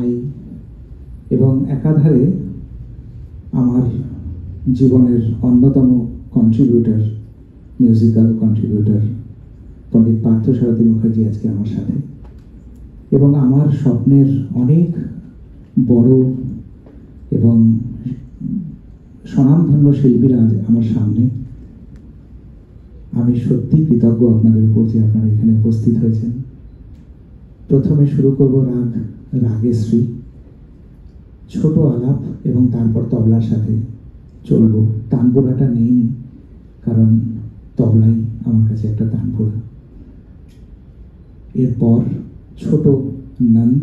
ভাই এবং একাধারে আমার জীবনের অন্যতম contributor musical contributor Pandit Parthasarathi Mukherjee আজকে আমার সাথে। এবং আমার স্বপ্নের অনেক বড় এবং স্বনামধন্য শিল্পীরা আমার সামনে। আমি সত্যি কৃতজ্ঞ আপনাদের উপর যে আপনারা এখানে উপস্থিত হয়েছেন। প্রথমে শুরু করব রাগ রাগেশ্রী ছোট আলাপ এবং তারপর তবলার সাথে চলবো। তানপুরাটা নেইনি কারণ তবলাই আমার কাছে একটা তানপুরা। এরপর ছোট নন্দ,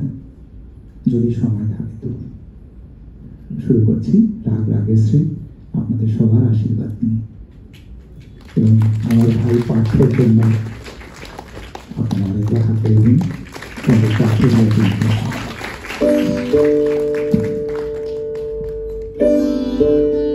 যদি সময় থাকে তো। শুরু করছি রাগ রাগেশ্রী, আপনাদের সবার আশীর্বাদ নিয়ে। এবং আমার ভাই পার্থের জন্য আপনারা হাতে দিন Thank you.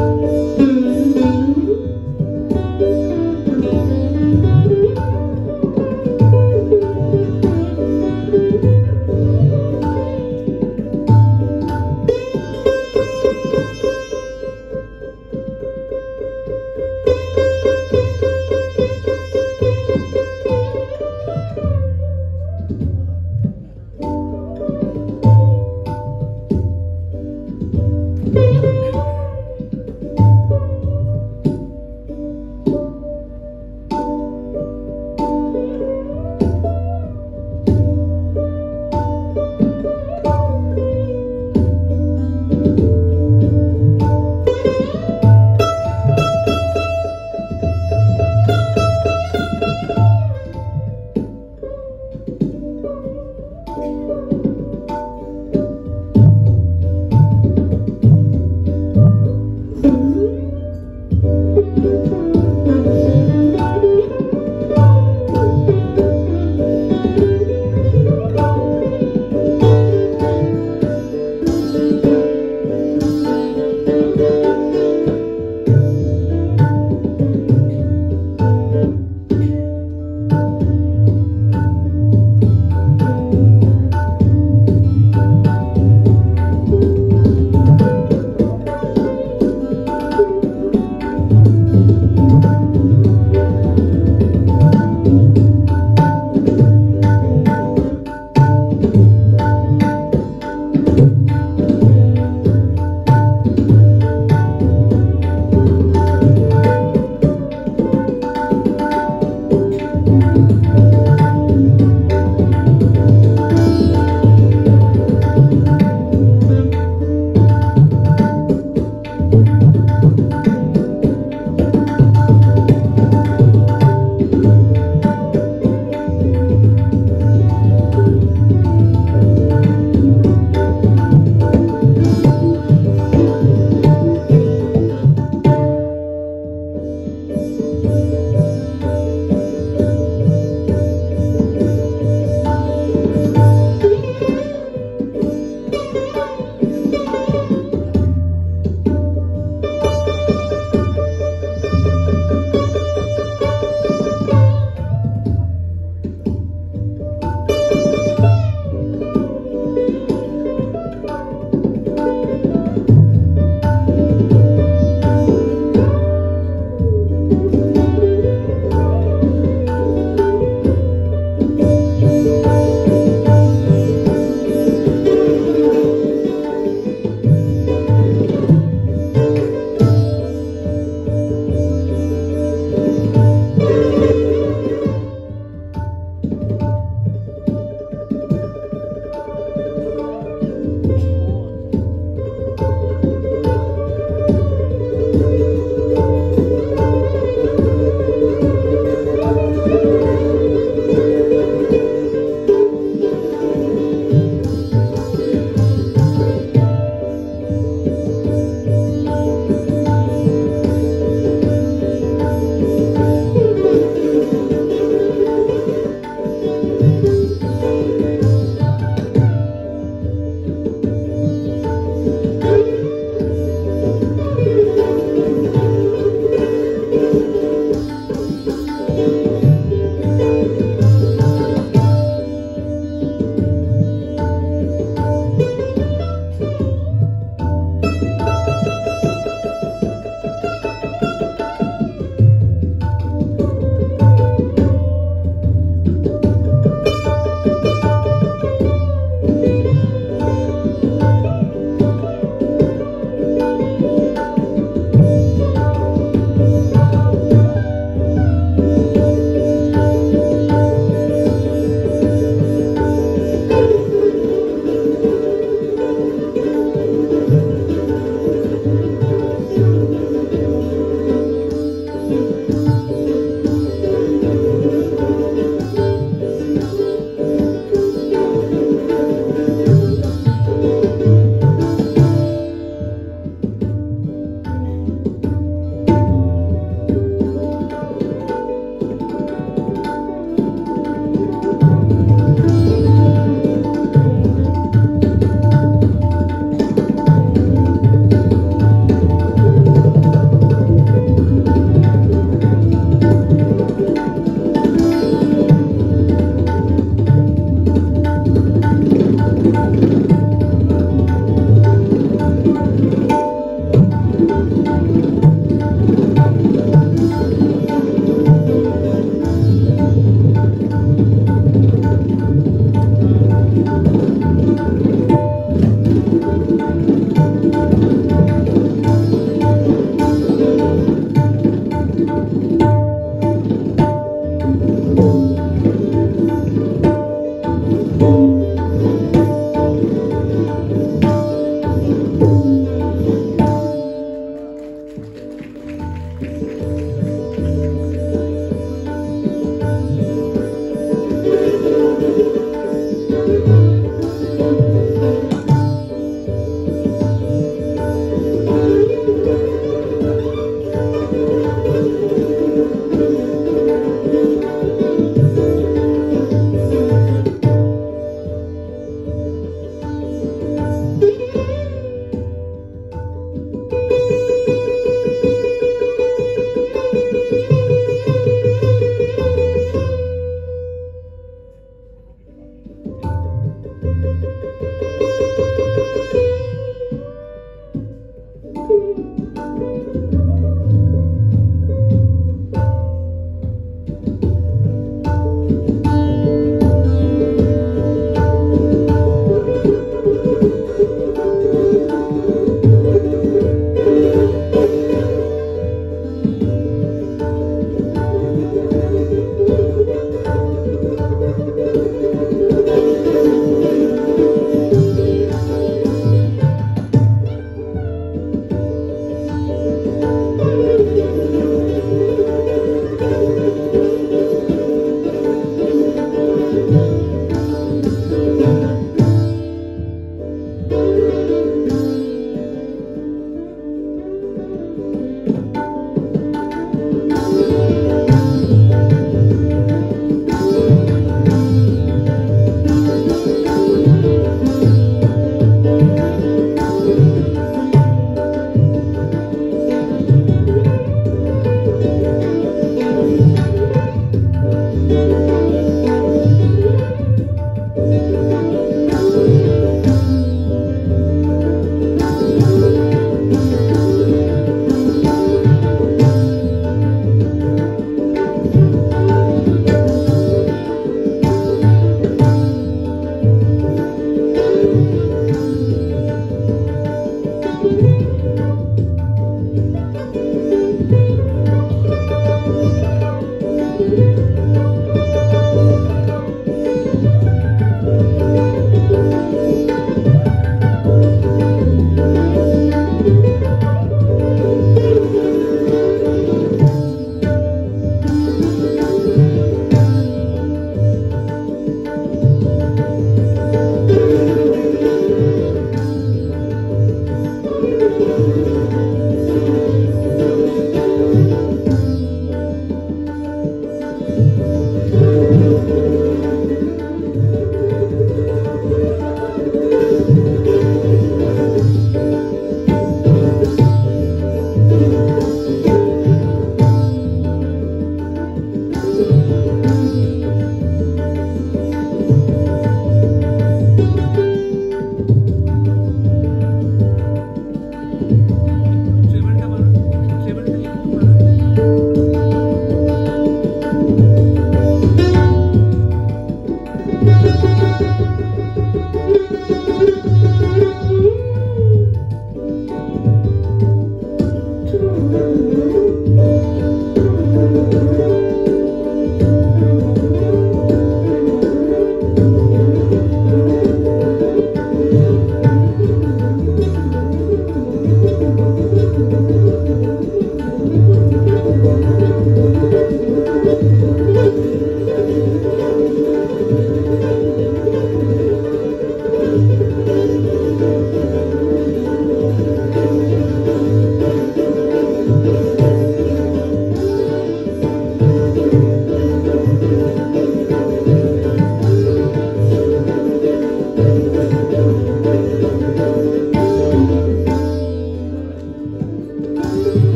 Música